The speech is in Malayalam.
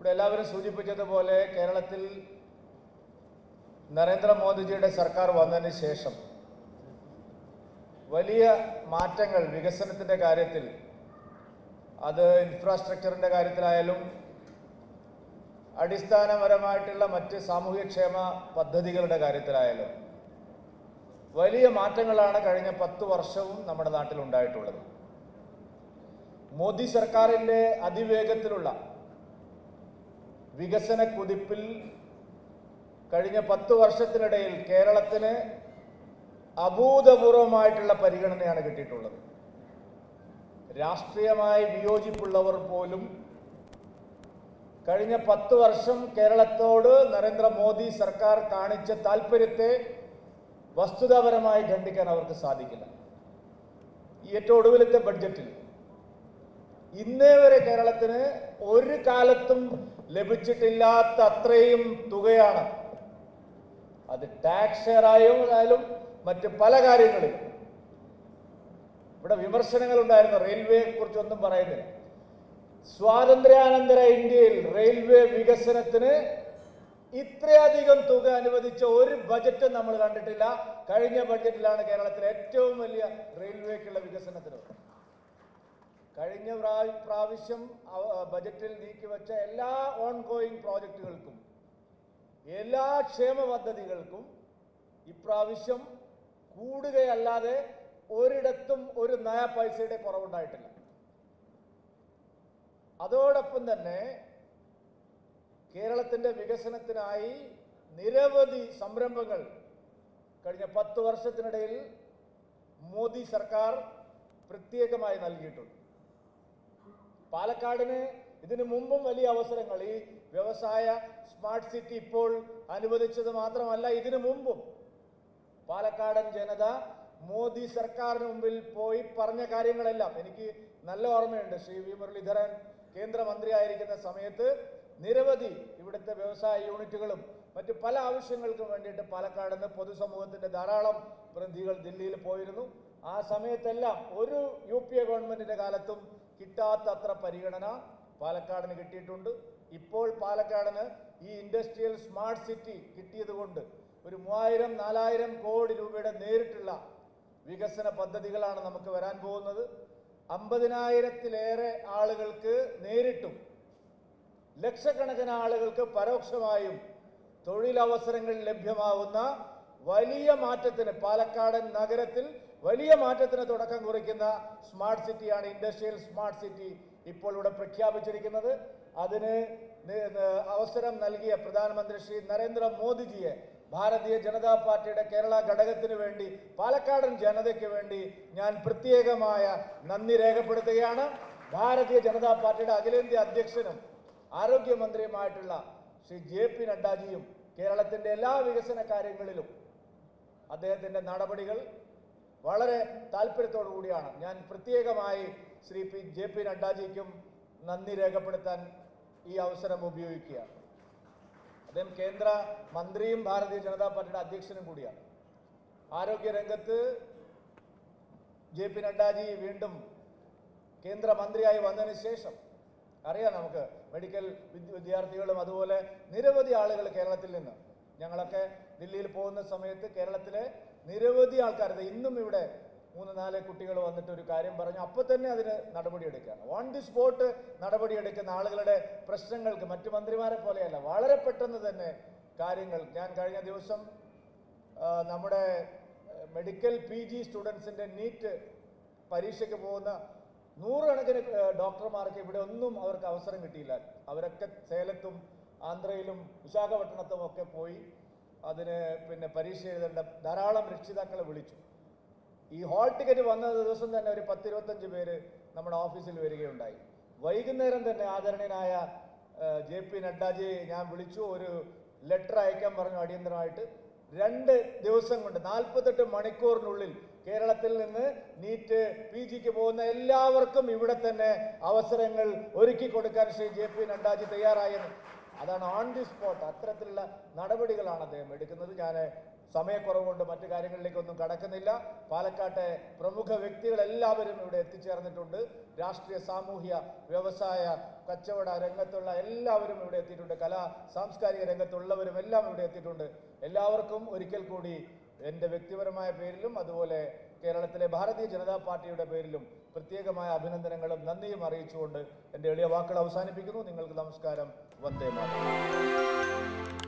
ഇവിടെ എല്ലാവരും സൂചിപ്പിച്ചതുപോലെ കേരളത്തിൽ നരേന്ദ്രമോദിജിയുടെ സർക്കാർ വന്നതിന് ശേഷം വലിയ മാറ്റങ്ങൾ വികസനത്തിന്റെ കാര്യത്തിൽ അത് ഇൻഫ്രാസ്ട്രക്ചറിന്റെ കാര്യത്തിലായാലും അടിസ്ഥാനപരമായിട്ടുള്ള മറ്റ് സാമൂഹ്യക്ഷേമ പദ്ധതികളുടെ കാര്യത്തിലായാലും വലിയ മാറ്റങ്ങളാണ് കഴിഞ്ഞ പത്ത് വർഷവും നമ്മുടെ നാട്ടിൽ ഉണ്ടായിട്ടുള്ളത് മോദി സർക്കാരിന്റെ അതിവേഗത്തിലുള്ള വികസന കുതിപ്പിൽ കഴിഞ്ഞ പത്ത് വർഷത്തിനിടയിൽ കേരളത്തിന് അഭൂതപൂർവമായിട്ടുള്ള പരിഗണനയാണ് കിട്ടിയിട്ടുള്ളത്. രാഷ്ട്രീയമായി വിയോജിപ്പുള്ളവർ പോലും കഴിഞ്ഞ പത്ത് വർഷം കേരളത്തോട് നരേന്ദ്രമോദി സർക്കാർ കാണിച്ച താല്പര്യത്തെ വസ്തുതാപരമായി ഖണ്ഡിക്കാൻ അവർക്ക് സാധിക്കില്ല. ഈ ഏറ്റവും ഒടുവിലത്തെ ബഡ്ജറ്റിൽ. ഇന്നേ വരെ കേരളത്തിന് ഒരു കാലത്തും ലഭിച്ചിട്ടില്ലാത്ത അത്രയും തുകയാണ്. അത് ടാക്സ് ഷെയർ ആയാലും മറ്റ് പല കാര്യങ്ങളിൽ ഇവിടെ വിമർശനങ്ങൾ ഉണ്ടായിരുന്നു റെയിൽവേയെ കുറിച്ചൊന്നും പറയുന്നില്ല. സ്വാതന്ത്ര്യാനന്തര ഇന്ത്യയിൽ റെയിൽവേ വികസനത്തിന് ഇത്രയധികം തുക അനുവദിച്ച ഒരു ബജറ്റ് നമ്മൾ കണ്ടിട്ടില്ല. കഴിഞ്ഞ ബഡ്ജറ്റിലാണ് കേരളത്തിലെ ഏറ്റവും വലിയ റെയിൽവേക്കുള്ള വികസനത്തിന്. കഴിഞ്ഞ പ്രാ- പ്രാവശ്യം ബജറ്റിൽ നീക്കിവെച്ച എല്ലാ ഓൺ ഗോയിങ് പ്രോജക്റ്റുകൾക്കും എല്ലാ ക്ഷേമ പദ്ധതികൾക്കും ഇപ്രാവശ്യം കൂടുകയല്ലാതെ ഒരിടത്തും ഒരു നയ പൈസയുടെ കുറവുണ്ടായിട്ടില്ല. അതോടൊപ്പം തന്നെ കേരളത്തിന്റെ വികസനത്തിനായി നിരവധി സംരംഭങ്ങൾ കഴിഞ്ഞ പത്ത് വർഷത്തിനിടയിൽ മോദി സർക്കാർ പ്രത്യേകമായി നൽകിയിട്ടുണ്ട്. പാലക്കാടിന് ഇതിനു മുമ്പും വലിയ അവസരങ്ങൾ. ഈ വ്യവസായ സ്മാർട്ട് സിറ്റി ഇപ്പോൾ അനുവദിച്ചത് മാത്രമല്ല ഇതിനു മുമ്പും പാലക്കാടൻ ജനത മോദി സർക്കാരിന് മുമ്പിൽ പോയി പറഞ്ഞ കാര്യങ്ങളെല്ലാം. എനിക്ക് നല്ല ഓർമ്മയുണ്ട്. ശ്രീ വി മുരളീധരൻ കേന്ദ്രമന്ത്രിയായിരിക്കുന്ന സമയത്ത് നിരവധി ഇവിടുത്തെ വ്യവസായ യൂണിറ്റുകളും മറ്റു പല ആവശ്യങ്ങൾക്കും വേണ്ടിയിട്ട് പാലക്കാട് നിന്ന് പൊതുസമൂഹത്തിന്റെ ധാരാളം പ്രതിനിധികൾ ദില്ലിയിൽ പോയിരുന്നു. ആ സമയത്തെല്ലാം ഒരു യു പി എ ഗവൺമെന്റിന്റെ കാലത്തും കിട്ടാത്ത അത്ര പരിഗണന പാലക്കാടിന് കിട്ടിയിട്ടുണ്ട്. ഇപ്പോൾ പാലക്കാടിന് ഈ ഇൻഡസ്ട്രിയൽ സ്മാർട്ട് സിറ്റി കിട്ടിയതുകൊണ്ട് ഒരു മൂവായിരം നാലായിരം കോടി രൂപയുടെ നേരിട്ടുള്ള വികസന പദ്ധതികളാണ് നമുക്ക് വരാൻ പോകുന്നത്. അമ്പതിനായിരത്തിലേറെ ആളുകൾക്ക് നേരിട്ടും ലക്ഷക്കണക്കിന് ആളുകൾക്ക് പരോക്ഷമായും തൊഴിലവസരങ്ങൾ ലഭ്യമാവുന്ന വലിയ മാറ്റത്തിന് പാലക്കാടൻ നഗരത്തിൽ വലിയ മാറ്റത്തിന് തുടക്കം കുറിക്കുന്ന സ്മാർട്ട് സിറ്റിയാണ് ഇൻഡസ്ട്രിയൽ സ്മാർട്ട് സിറ്റി ഇപ്പോൾ ഇവിടെ പ്രഖ്യാപിച്ചിരിക്കുന്നത്. അതിന് അവസരം നൽകിയ പ്രധാനമന്ത്രി ശ്രീ നരേന്ദ്ര മോദിജിയെ ഭാരതീയ ജനതാ പാർട്ടിയുടെ കേരള ഘടകത്തിന് വേണ്ടി പാലക്കാടൻ ജനതയ്ക്ക് വേണ്ടി ഞാൻ പ്രത്യേകമായ നന്ദി രേഖപ്പെടുത്തുകയാണ്. ഭാരതീയ ജനതാ പാർട്ടിയുടെ അഖിലേന്ത്യാ അധ്യക്ഷനും ആരോഗ്യമന്ത്രിയുമായിട്ടുള്ള ശ്രീ ജെ പി നഡ്ഡാജിയും കേരളത്തിന്റെ എല്ലാ വികസന കാര്യങ്ങളിലും അദ്ദേഹത്തിന്റെ നടപടികൾ വളരെ താല്പര്യത്തോടു കൂടിയാണ്. ഞാൻ പ്രത്യേകമായി ശ്രീ പി ജെ പി നഡ്ഡാജിക്കും നന്ദി രേഖപ്പെടുത്താൻ ഈ അവസരം ഉപയോഗിക്കുകയാണ്. അദ്ദേഹം കേന്ദ്ര മന്ത്രിയും ഭാരതീയ ജനതാ പാർട്ടിയുടെ അധ്യക്ഷനും കൂടിയാണ്. ആരോഗ്യരംഗത്ത് ജെ പി നഡ്ഡാജി വീണ്ടും കേന്ദ്രമന്ത്രിയായി വന്നതിന് ശേഷം അറിയാം നമുക്ക് മെഡിക്കൽ വിദ്യ- വിദ്യാർത്ഥികളും അതുപോലെ നിരവധി ആളുകൾ കേരളത്തിൽ നിന്ന് ഞങ്ങളൊക്കെ ദില്ലിയിൽ പോകുന്ന സമയത്ത് കേരളത്തിലെ നിരവധി ആൾക്കാർ ഇന്നും ഇവിടെ മൂന്ന് നാല് കുട്ടികൾ വന്നിട്ട് ഒരു കാര്യം പറഞ്ഞു. അപ്പോൾ തന്നെ അതിന് നടപടിയെടുക്കുകയാണ് ഓൺ ദി സ്പോട്ട് നടപടിയെടുക്കുന്ന ആളുകളുടെ പ്രശ്നങ്ങൾക്ക് മറ്റു മന്ത്രിമാരെ പോലെയല്ല വളരെ പെട്ടെന്ന് തന്നെ കാര്യങ്ങൾ. ഞാൻ കഴിഞ്ഞ ദിവസം നമ്മുടെ മെഡിക്കൽ പി ജി സ്റ്റുഡൻസിന്റെ നീറ്റ് പരീക്ഷയ്ക്ക് പോകുന്ന നൂറുകണക്കിന് ഡോക്ടർമാർക്ക് ഇവിടെ ഒന്നും അവർക്ക് അവസരം കിട്ടിയില്ല. അവരൊക്കെ സേലത്തും ആന്ധ്രയിലും വിശാഖപട്ടണത്തും ഒക്കെ പോയി അതിന് പിന്നെ പരീക്ഷ എഴുതേണ്ട ധാരാളം രക്ഷിതാക്കളെ വിളിച്ചു. ഈ ഹോൾ ടിക്കറ്റ് വന്ന ദിവസം തന്നെ ഒരു പത്തിരുപത്തഞ്ച് പേര് നമ്മുടെ ഓഫീസിൽ വരികയുണ്ടായി. വൈകുന്നേരം തന്നെ ആദരണീയനായ ജെ പി നഡ്ഡാജി ഞാൻ വിളിച്ചു ഒരു ലെറ്റർ അയക്കാൻ പറഞ്ഞു അടിയന്തരമായിട്ട്. രണ്ട് ദിവസം കൊണ്ട് നാൽപ്പത്തെട്ട് മണിക്കൂറിനുള്ളിൽ കേരളത്തിൽ നിന്ന് നീറ്റ് പി ജിക്ക് പോകുന്ന എല്ലാവർക്കും ഇവിടെ തന്നെ അവസരങ്ങൾ ഒരുക്കി കൊടുക്കാൻ ശ്രീ ജെ പി നഡ്ഡാജി തയ്യാറായെന്ന് അതാണ് ഓൺ ദി സ്പോട്ട് അത്തരത്തിലുള്ള നടപടികളാണ് അദ്ദേഹം എടുക്കുന്നത്. ഞാൻ സമയക്കുറവ് കൊണ്ട് മറ്റു കാര്യങ്ങളിലേക്കൊന്നും കടക്കുന്നില്ല. പാലക്കാട്ടെ പ്രമുഖ വ്യക്തികളെല്ലാവരും ഇവിടെ എത്തിച്ചേർന്നിട്ടുണ്ട്. രാഷ്ട്രീയ സാമൂഹ്യ വ്യവസായ കച്ചവട രംഗത്തുള്ള എല്ലാവരും ഇവിടെ എത്തിയിട്ടുണ്ട്. കലാ സാംസ്കാരിക രംഗത്തുള്ളവരും എല്ലാം ഇവിടെ എത്തിയിട്ടുണ്ട്. എല്ലാവർക്കും ഒരിക്കൽ കൂടി എന്റെ വ്യക്തിപരമായ പേരിലും അതുപോലെ കേരളത്തിലെ ഭാരതീയ ജനതാ പാർട്ടിയുടെ പേരിലും പ്രത്യേകമായ അഭിനന്ദനങ്ങളും നന്ദിയും അറിയിച്ചുകൊണ്ട് എന്റെ എളിയ വാക്കുകൾ അവസാനിപ്പിക്കുന്നു. നിങ്ങൾക്ക് നമസ്കാരം. വന്ദേ മാതരം.